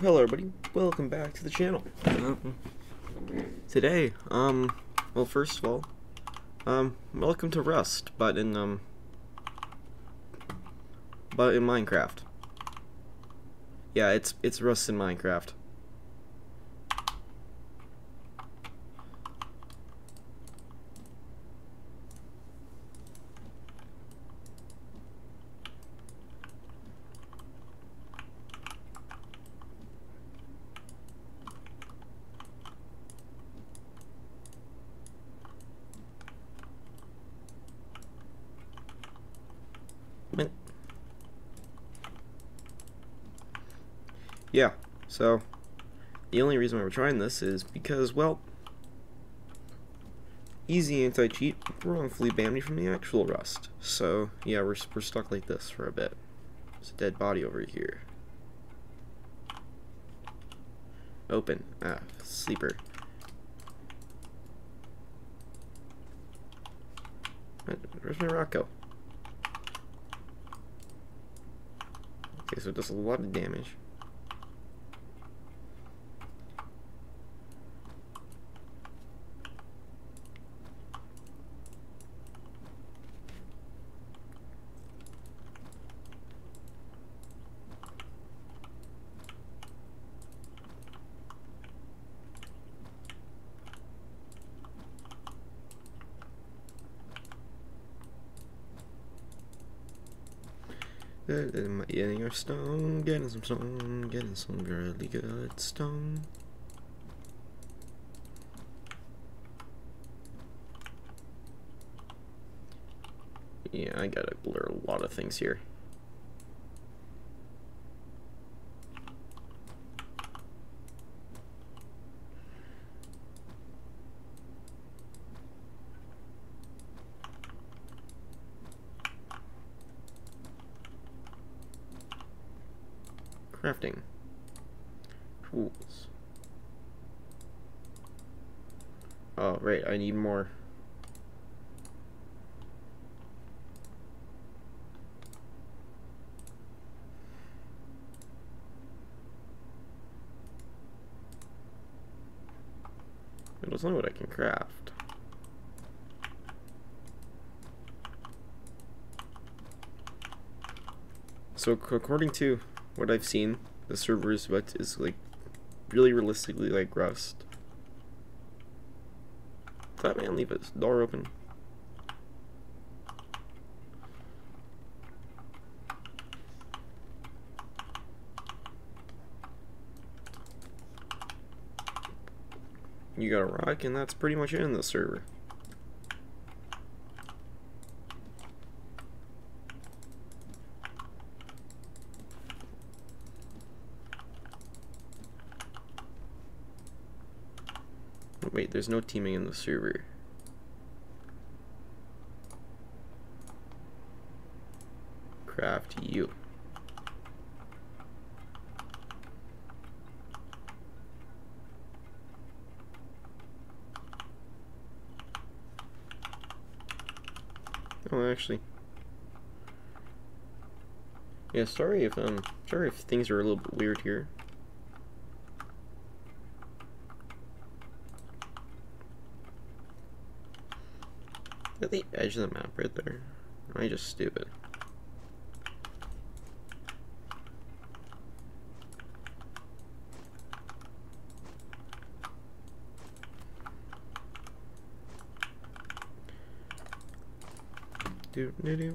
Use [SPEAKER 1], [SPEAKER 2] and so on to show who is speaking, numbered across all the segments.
[SPEAKER 1] Hello everybody, welcome back to the channel. Um, today, um, well first of all, um, welcome to Rust, but in, um, but in Minecraft. Yeah, it's, it's Rust in Minecraft. Yeah, so the only reason why we're trying this is because, well, easy anti-cheat wrongfully banned me from the actual Rust. So, yeah, we're, we're stuck like this for a bit. There's a dead body over here. Open. Ah, sleeper. Where's my rock go? So it does a lot of damage. Getting our stone, getting some stone, getting some really good stone. Yeah, I gotta blur a lot of things here. Crafting. Tools. Oh, right, I need more. I don't know what I can craft. So according to what I've seen, the server is what is like really realistically like Rust. That man leave his door open. You got a rock, and that's pretty much it in the server. Wait, there's no teaming in the server. Craft you. Oh, actually. Yeah, sorry if um sorry if things are a little bit weird here. At the edge of the map right there. Am I just stupid? Do do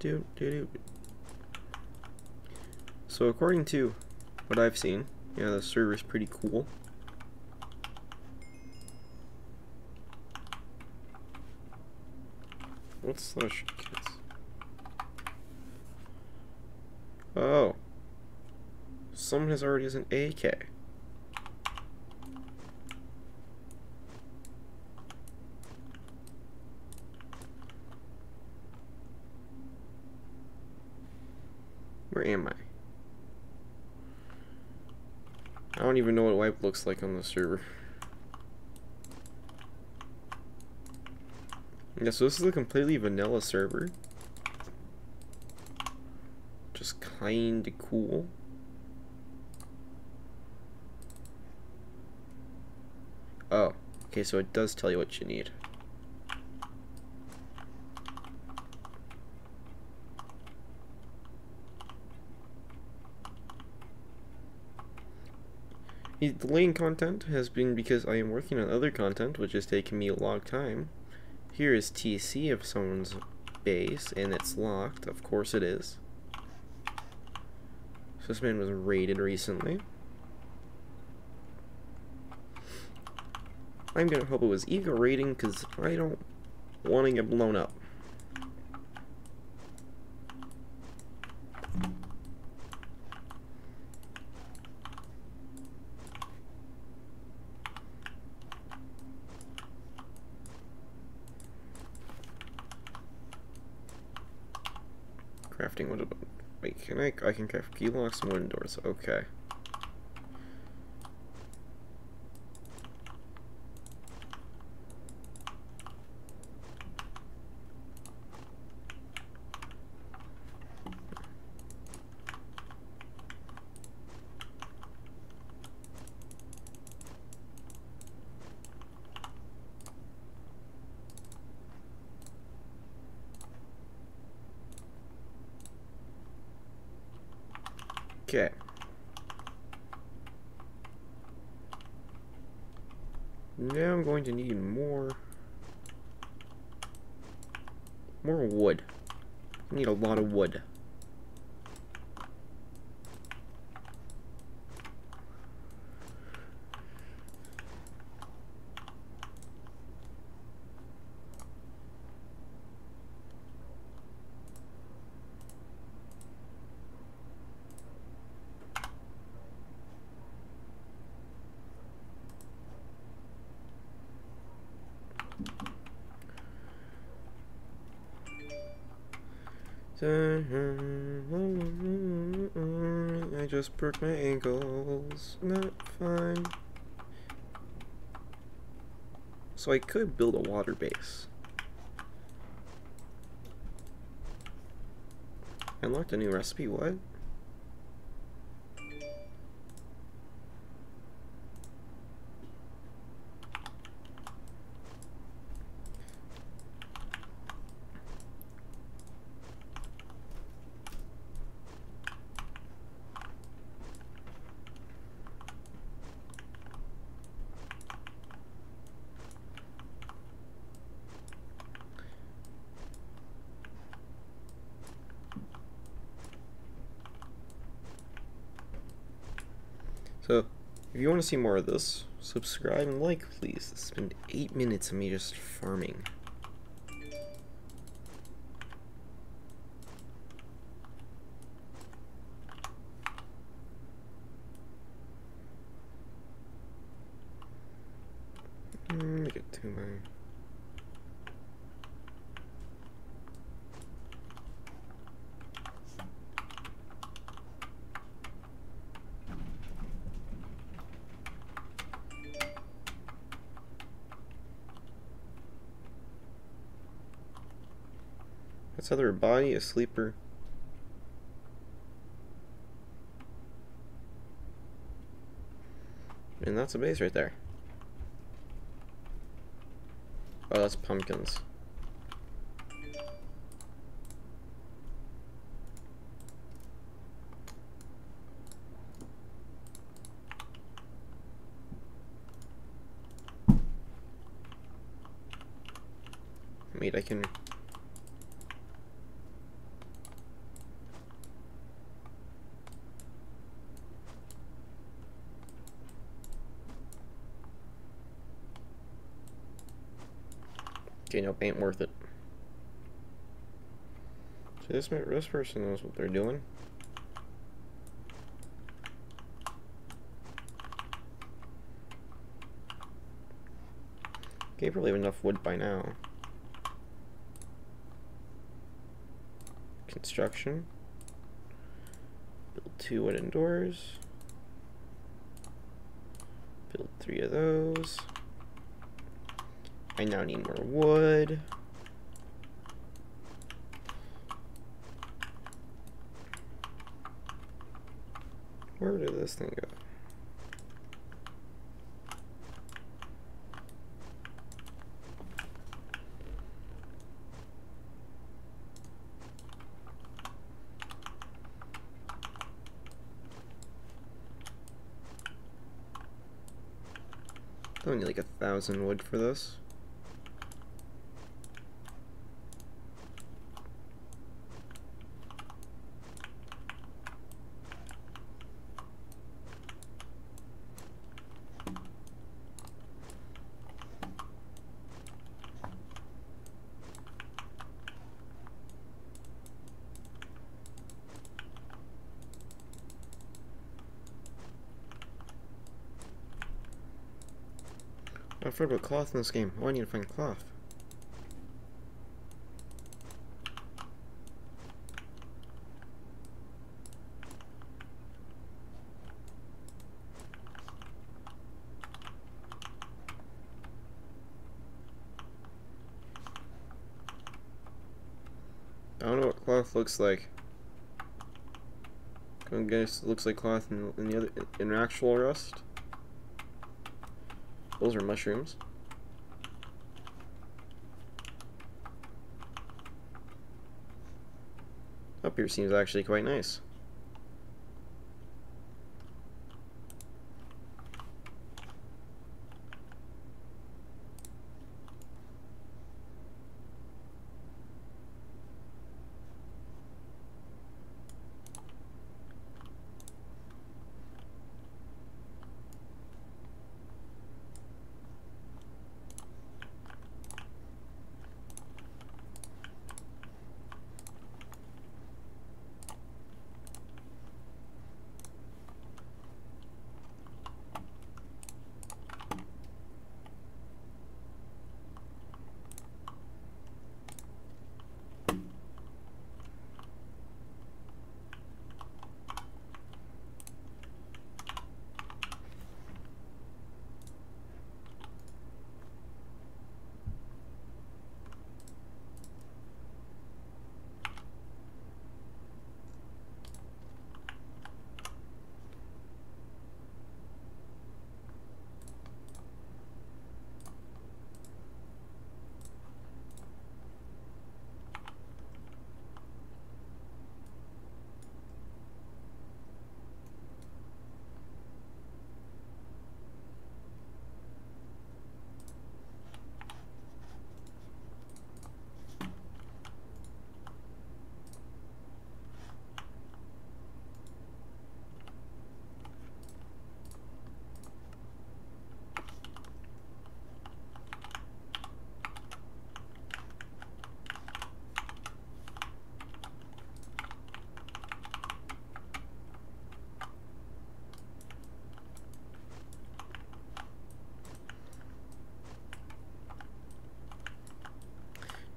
[SPEAKER 1] do do, do. So according to what I've seen, yeah, the server is pretty cool. What's slash kits? Oh. someone has already has an AK. Where am I? I don't even know what wipe looks like on the server. Yeah, so this is a completely vanilla server. Just kinda cool. Oh, okay, so it does tell you what you need. Delaying content has been because I am working on other content, which has taken me a long time. Here is TC of someone's base, and it's locked. Of course it is. So this man was raided recently. I'm gonna hope it was eco raiding, because I don't want to get blown up. Crafting wood. Wait, can I? I can craft key locks and wooden doors. Okay. Okay. Now I'm going to need more more wood. I need a lot of wood. I just broke my ankles. Not fine. So I could build a water base. Unlocked a new recipe, what? So, if you want to see more of this, subscribe and like, please. It's been eight minutes of me just farming. Hmm, get to my That's either a body, a sleeper. And that's a base right there. Oh, that's pumpkins. Wait, I can Okay, nope, ain't worth it. So this, this person knows what they're doing. Okay, probably have enough wood by now. Construction. Build two wooden doors. Build three of those. I now need more wood. Where did this thing go? I need like a thousand wood for this. I forgot about cloth in this game. Oh, I need to find cloth. I don't know what cloth looks like. I guess it looks like cloth in, in the other in actual rust. Those are mushrooms. Up here seems actually quite nice.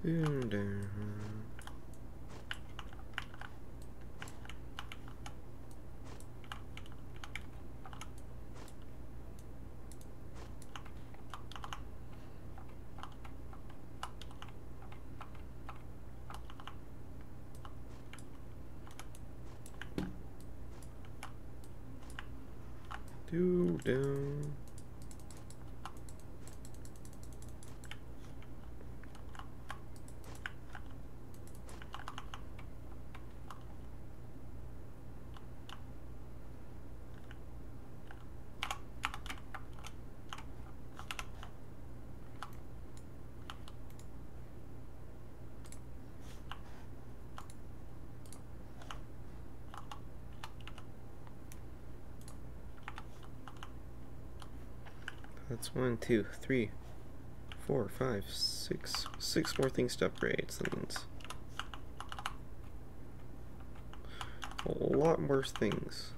[SPEAKER 1] Do down. That's one, two, three, four, five, six, six more things to upgrade. So that means a lot more things.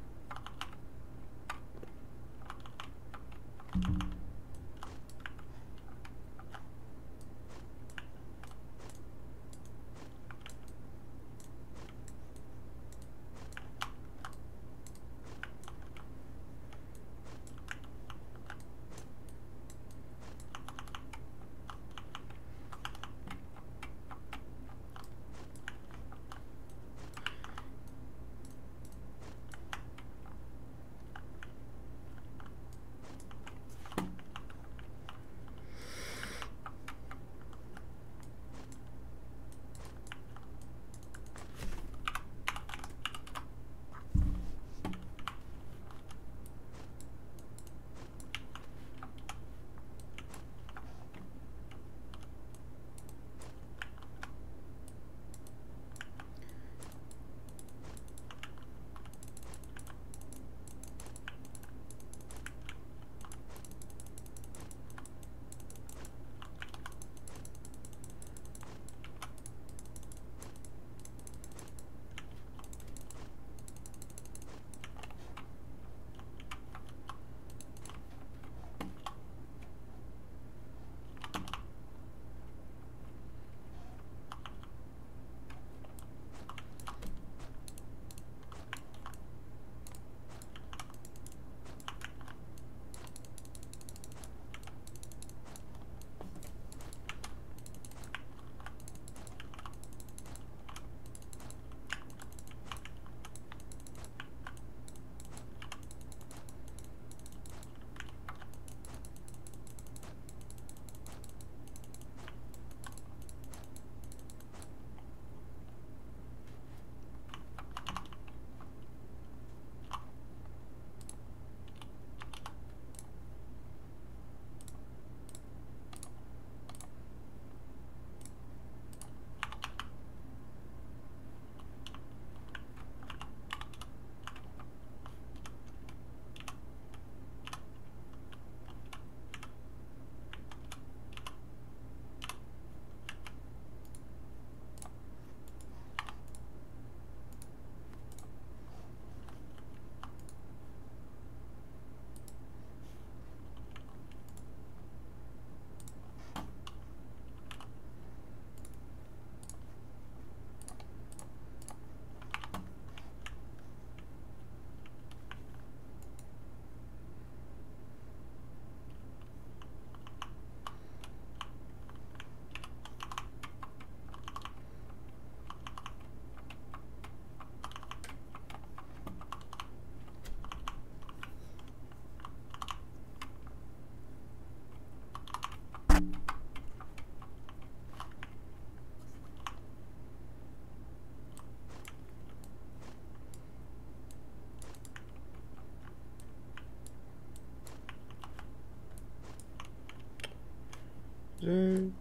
[SPEAKER 1] Mm.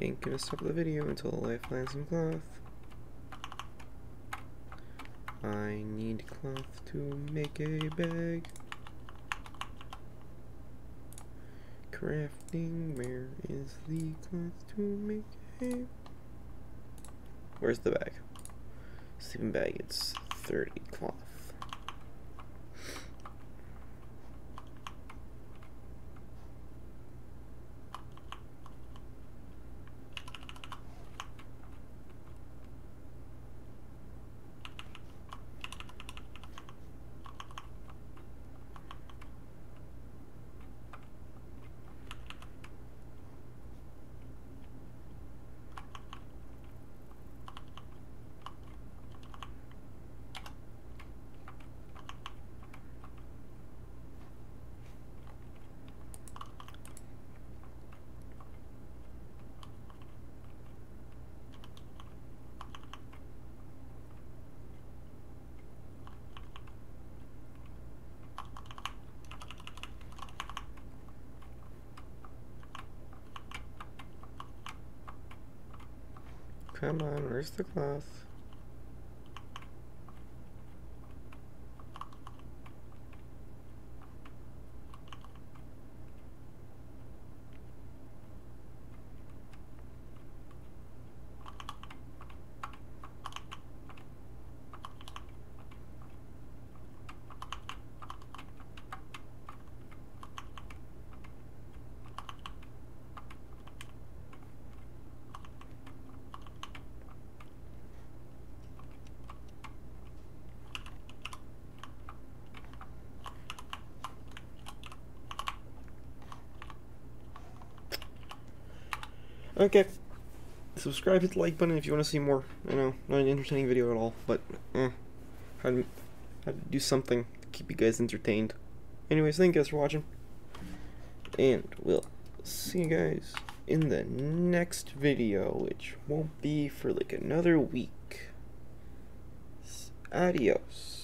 [SPEAKER 1] Ain't gonna stop the video until life lands some cloth. I need cloth to make a bag. Crafting, where is the cloth to make a... Where's the bag? Sleeping bag, it's 30 cloth. Come on, where's the cloth? Okay. Subscribe, hit the like button if you want to see more. I know, not an entertaining video at all, but eh, had to do something to keep you guys entertained. Anyways, thank you guys for watching, and we'll see you guys in the next video, which won't be for like another week. Adios.